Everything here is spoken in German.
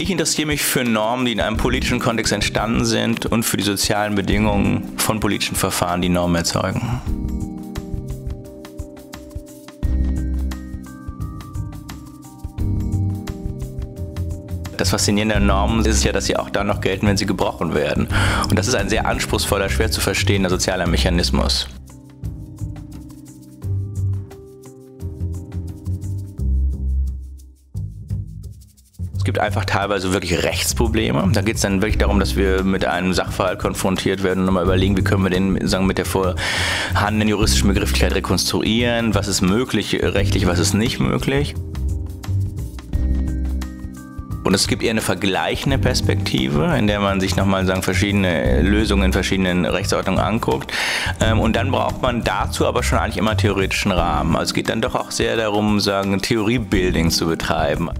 Ich interessiere mich für Normen, die in einem politischen Kontext entstanden sind und für die sozialen Bedingungen von politischen Verfahren, die Normen erzeugen. Das Faszinierende an Normen ist ja, dass sie auch dann noch gelten, wenn sie gebrochen werden. Und das ist ein sehr anspruchsvoller, schwer zu verstehender sozialer Mechanismus. Gibt einfach teilweise wirklich Rechtsprobleme. Da geht es dann wirklich darum, dass wir mit einem Sachverhalt konfrontiert werden und nochmal überlegen, wie können wir den sagen, mit der vorhandenen juristischen Begrifflichkeit rekonstruieren, was ist möglich rechtlich, was ist nicht möglich. Und es gibt eher eine vergleichende Perspektive, in der man sich nochmal sagen, verschiedene Lösungen in verschiedenen Rechtsordnungen anguckt. Ähm, und dann braucht man dazu aber schon eigentlich immer theoretischen Rahmen. Also es geht dann doch auch sehr darum, sagen, Theoriebuilding zu betreiben.